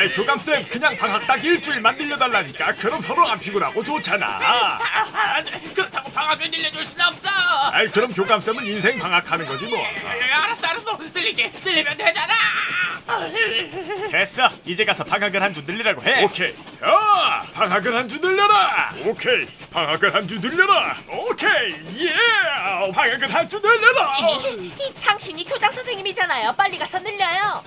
아이 교감쌤 그냥 방학 딱 일주일만 늘려달라니까 그럼 서로 안 피곤하고 좋잖아 아, 네, 그렇다고 방학을 늘려줄 순 없어. 아이 그럼 교감쌤은 인생 방학하는 거지 뭐 에, 알았어, 알았어. 늘릴게. 늘리면 되잖아. 됐어 이제 가서 방학을 한 주 늘리라고 해 오케이 야 방학을 한 주 늘려라 오케이 방학을 한 주 늘려라 오케이 예 방학을 한 주 늘려라 당신이 교장 선생님이잖아요. 빨리 가서 늘려요.